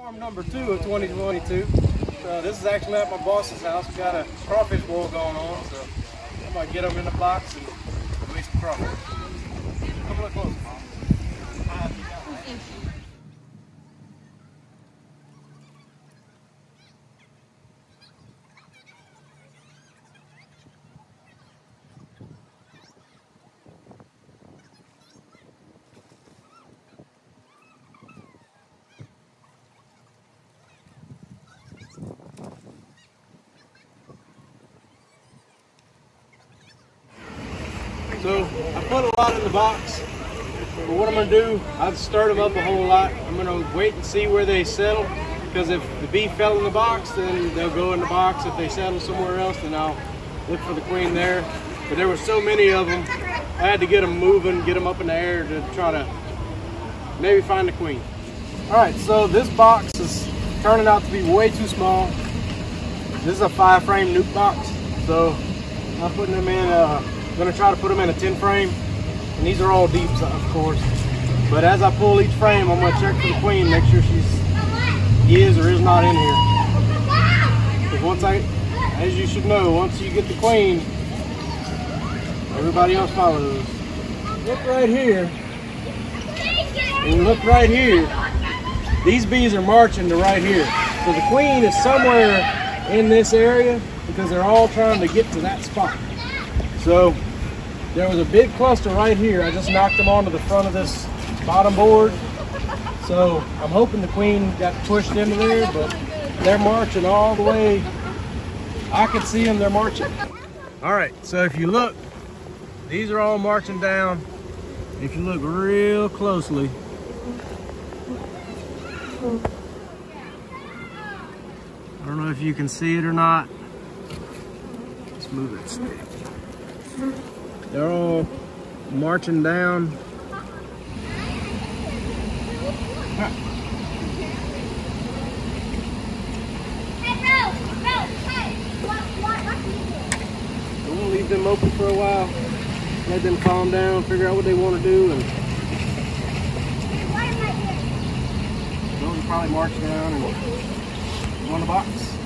Swarm number two of 2022. So uh, this is actually at my boss's house. We got a crawfish boil going on, so I'm gonna get them in the box and make some crawfish. Come a little closer, Mom. So I put a lot in the box. But what I'm gonna do, I've stirred them up a whole lot. I'm gonna wait and see where they settle. Because if the beef fell in the box, then they'll go in the box. If they settle somewhere else, then I'll look for the queen there. But there were so many of them, I had to get them moving, get them up in the air to try to maybe find the queen. All right, so this box is turning out to be way too small. This is a five frame nuc box. So I'm putting them in, uh, gonna try to put them in a 10 frame. And these are all deeps, of course. But as I pull each frame, I'm gonna check for the queen, make sure she's is or is not in here. Because once I, as you should know, once you get the queen, everybody else follows. Look right here. And look right here. These bees are marching to right here. So the queen is somewhere in this area because they're all trying to get to that spot. So there was a big cluster right here. I just knocked them onto the front of this bottom board. So I'm hoping the queen got pushed into there, but they're marching all the way. I can see them, they're marching. All right, so if you look, these are all marching down. If you look real closely, I don't know if you can see it or not. Let's move that stick. They're all marching down. I'm gonna leave them open for a while. Let them calm down, figure out what they want to do, and they'll probably march down and go in the box.